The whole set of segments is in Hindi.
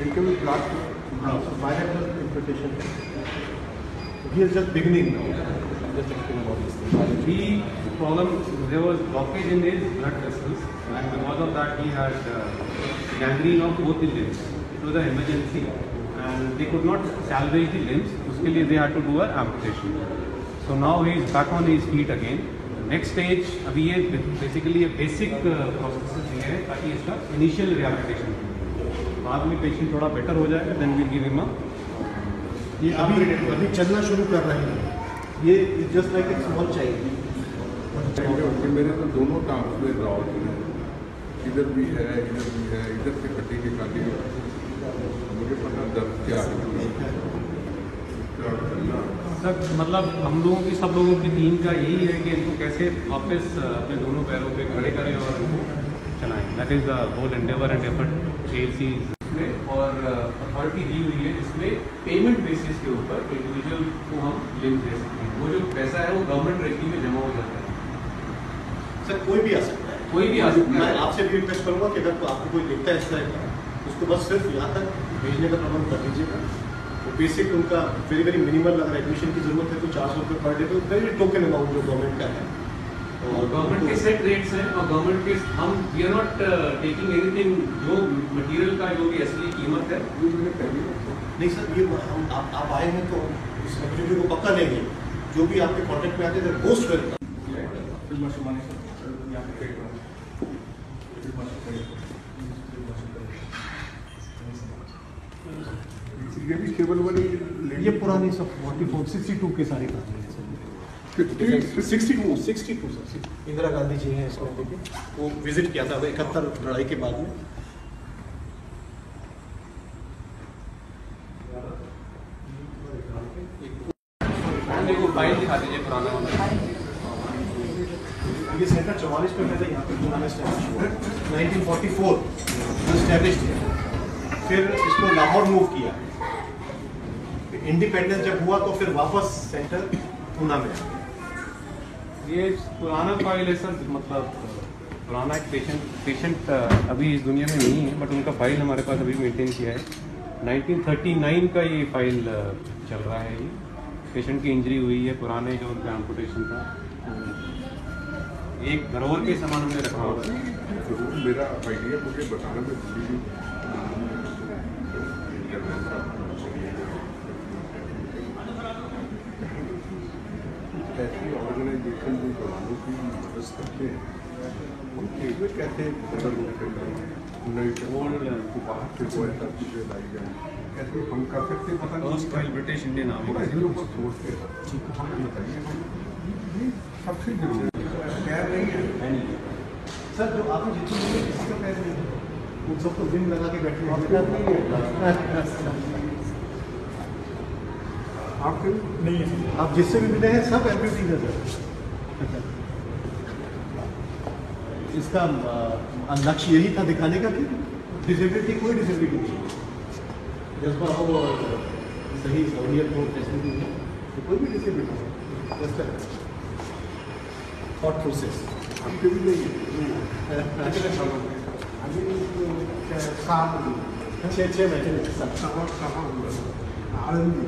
बिल्कुल last final interpretation he is just beginning problem there was blockage in his blood vessels and because of that he had gangrene of both his limbs it was a emergency and they could not salvage the limbs उसके लिए they had to do a amputation so now he is back on his feet again next stage अभी ये बेसिकली ये बेसिक प्रोसेस ये है, ताकि इसका इनिशियल रिहैबिलिटेशन बाद में पेशेंट थोड़ा बेटर हो जाएगा देन विल गिव हिम ये अभी अभी चलना शुरू कर रहे हैं। ये जस्ट लाइक एक स्मॉल उनके मेरे तो दोनों टांग में रॉड हैं। इधर भी है इधर भी है इधर से कटेंगे काटेंगे मुझे पता दर्द क्या है। सर मतलब हम लोगों की सब लोगों की टीम का यही है कि इनको कैसे वापस अपने दोनों पैरों पे खड़े करें और इनको चलाएँ। That is the whole endeavour and effort see और अथॉरिटी दी हुई है जिसमें पेमेंट बेसिस के ऊपर इंडिविजुअल को हम लिंक दे सकते हैं। वो जो पैसा है वो गवर्नमेंट रेकी में जमा हो जाता है। सर कोई भी आ सकता है। कोई भी आ सकता है। मैं आपसे भी रिक्वेस्ट करूँगा कि अगर आपको कोई दिखता है इस तरह का उसको बस सिर्फ़ यहाँ तक भेजने का प्रबंध कर दीजिएगा। वो बेसिक उनका वेरी वेरी मिनिमल अगर एडमिशन की ज़रूरत है तो चार सौ रुपये पर डे तो वेरी टोकन अमाउंट जो गवर्नमेंट का है गवर्नमेंट के सेट रेट्स हैं और गवर्नमेंट के हम we are not taking anything जो मटेरियल का जो भी असली कीमत है। ये मैंने पहले नहीं सर ये हम आप, आप आए हैं तो इस एक्टिविटी को पक्का लेंगे। जो भी आपके कॉन्टेक्ट में आते हैं मोस्ट वेलकम ये भी केबल वाली ये पुरानी सब फोर्टी फोर सिक्सटी टू के सारी कहानी है। Sixty two sir Indira Gandhi ji हैं इसमें देखिए वो विज़िट किया था इकहत्तर लड़ाई के बाद में। मेरे को फ़ाइल दिखा दीजिए पुराना वाला। ये सेंटर चौवालीस में पहले यहाँ पे पुराना नाइनटीन फोर्टी फोर स्टैब्लिश किया फिर इसको लाहौर मूव किया। इंडिपेंडेंस जब हुआ तो फिर वापस सेंटर पूना में आ गया ये पुराना फ़ाइल है सर मतलब पुराना एक पेशेंट पेशेंट अभी इस दुनिया में नहीं है बट उनका फ़ाइल हमारे पास अभी मेंटेन किया है। 1939 का ये फ़ाइल चल रहा है ये। पेशेंट की इंजरी हुई है, पुराने जो उनका एम्पुटेशन था एक धरोहर के समान हमने रखा हुआ मेरा आइडिया मुझे बताना मैं ऑर्गेनाइजेशन जो जवानों की मदद करते हैं उनके में कैसे बदल नहीं बाहर से कोई ऐसा चीज़ें लाई जाए कैसे हम कर सकते हैं पता फ़ाइल ब्रिटिश इंडियन आर्मी के। हमें बताइए। सबसे ज़रूरी है। खैर नहीं है। सर जो आपने जितनी बोली किसी का पैर नहीं है? उन सबको जिम लगा के बैठे हैं। आपके नहीं है। आप जिससे भी मिले हैं सब एम्प्यूटीज है सर। इसका लक्ष्य यही था दिखाने का कि डिसेबिलिटी कोई डिसेबिलिटी नहीं है। जज्बा हो और सही सहूलियत हो फैसिलिटी हो तो कोई भी डिसेबिलिटी थॉट प्रोसेस आपके भी नहीं है। कितने सालों के अभी सात छः छः महीने। साथ कहाँ कहाँ हुआ Anandi.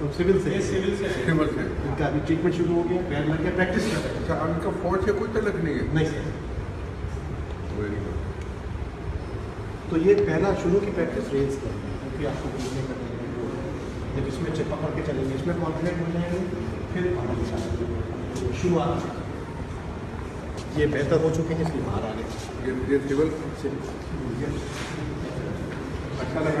From civil street, right? से. सिविल से। इनका अभी ट्रीटमेंट शुरू हो गया पैर लग गया प्रैक्टिस कर रहे हैं। अच्छा उनका फौज से कोई तलक नहीं है? नहीं सर वेरी गुड तो ये पहला शुरू की प्रैक्टिस रेंज कर क्योंकि आपको घूमने का जब इसमें चेक पकड़ के चलेंगे इसमें कॉन्फिडेंट हो जाएँगे फिर हमारे साथ शुरुआत। ये बेहतर हो चुके हैं इसलिए बाहर आ गए। ये ये सिविल? अच्छा लगा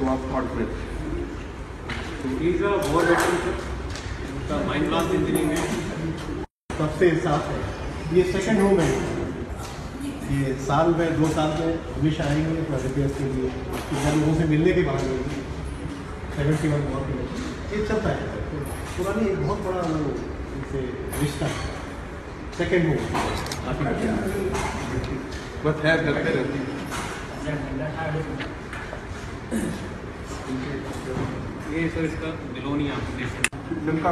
तो आप war veteran mind blast injury में सबसे इंसाफ है। ये सेकंड होम है। ये साल में दो साल में हमेशा आएँगे अपना रिपेयर के लिए। घर लोगों से मिलने के बाद सेवेंटी वन लिए। ये चलता है। तो पुरानी एक बहुत बड़ा वो इनसे रिश्ता है। सेकेंड मूव बस है करते रहती है। ये सर इसका बिलोनी एप्लीकेशन जनता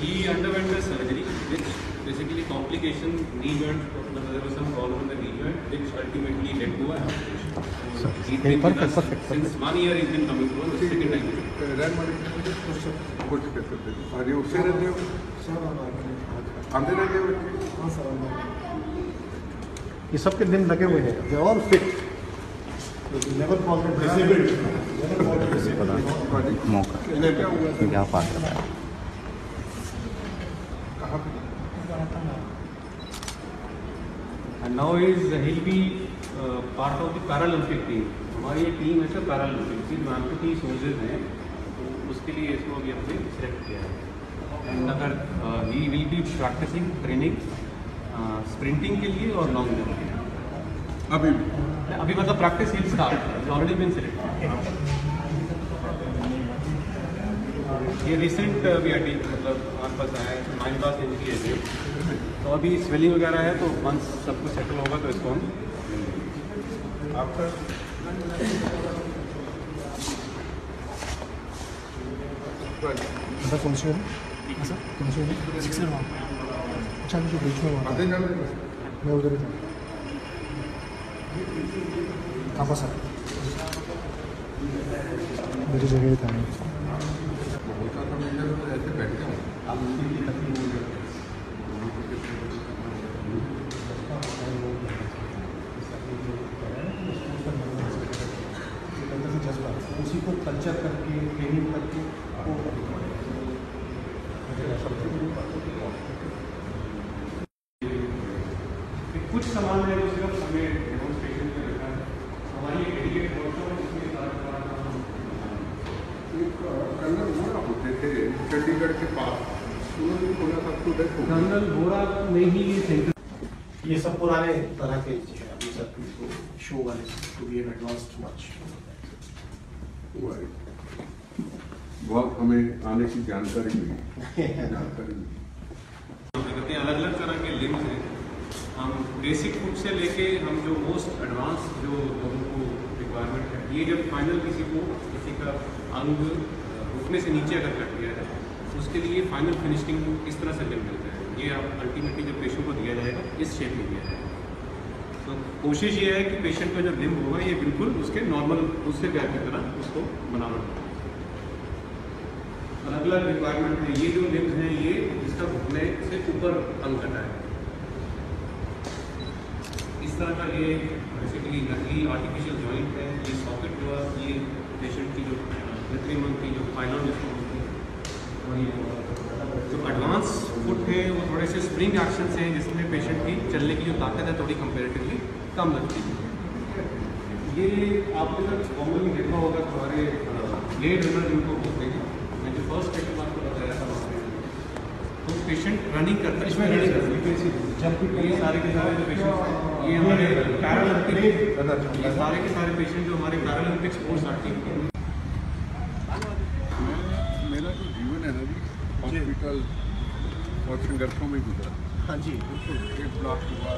He underwent a surgery which basically complication knee joint, there was some problem in the knee joint which ultimately led to a amputation. So he's been perfect, perfect, Since one year he's been coming us, the second time. हैं और ये उससे रहते हो आंधे रहते हो ये सबके दिन लगे हुए हैं। They all fit never call them disabled never call them disabled मौका इन्हें क्या बात कर रहा है? कहाँ पे? And now is he'll be uh, of the Paralympic team हमारी ये टीम है सर पैरालंपिक की जो एम्पिटी सोल्जर्स हैं तो उसके लिए इसको अभी हमने सिलेक्ट किया है। एंड अगर we will be practising training sprinting के लिए और लॉन्ग जम्प के लिए। अभी। अभी मतलब practice hill start already been select ये रिसेंट अभी अभी मतलब हमारे पास आया है माइंड पास इंजरी है। तो अभी स्वेलिंग वगैरह है तो वंस सब कुछ सेटल होगा तो इसको हम आपका दादा कौन सी सर कौन सी है अच्छा मुझे बीच में वहाँ मैं उधर ही था कहाँ पर सर मेरी जगह ही था मैं होता था मैं इधर उधर ऐसे बैठ जाऊँ उसी को कल्चर करके ट्रेनिंग करके कुछ सामान है जो सिर्फ़ हमें डेमोन्स्ट्रेशन में रखा है। हमारी एक डेडिकेट वर्कशॉप है सारा सारा एक कर्नल वोरा होते थे चंडीगढ़ के पास। उन्होंने खोला था तो देखो। कर्नल बोरा में ही ये सेंटर ये सब पुराने तरह के अभी सब शो वाले to be an advanced much हुआ। बहुत हमें आने की जानकारी मिली जानकारी मिली अलग अलग तरह के लिम्स हैं। हम बेसिक फ़ूड से लेके हम जो मोस्ट एडवांस जो लोगों को रिक्वायरमेंट है, ये जब फाइनल किसी को, किसी का अंग घुटने से नीचे अगर कट गया है उसके लिए फाइनल फिनिशिंग किस तरह से लिम मिलता है? ये आप अल्टीमेटली जब पेशेंट को दिया जाएगा इस शेप में दिया जाएगा? तो कोशिश ये है कि पेशेंट का जो लिम होगा, ये बिल्कुल उसके नॉर्मल उससे पैर की तरह उसको बनाना होगा। अलग रिक्वायरमेंट है, ये जो लिम्स हैं, ये इसका घुटने से ऊपर अंग कटा है। इस तरह का ये बेसिकली नकली आर्टिफिशियल जॉइंट है, ये सॉकेट जो है ये पेशेंट की जो कृत्रिम अंग की जो फाइनल जिसको बोलते हैं। जो एडवांस फुट है, वो थोड़े से स्प्रिंग एक्शन से हैं, जिसमें पेशेंट की चलने की जो ताकत है, थोड़ी कंपेरेटिवली कम लगती है। ये आपने सर कॉमनली देखा होगा, हमारे लेट रनर जिनको फ़र्स्ट पेशेंट आपको बताया था वहाँ पे। तो पेशेंट रनिंग करता है। इसमें रनिंग करता है। ये सारे के सारे जो पेशेंट ये हमारे पैरालंपिक ये सारे के सारे पेशेंट जो हमारे पैरालंपिक स्पोर्ट्स हैं। मैं मेरा जो जीवन है ना जी हॉस्पिटल और संघर्षों में गुजरा हाँ जी। बिल्कुल एक ब्लॉक हुआ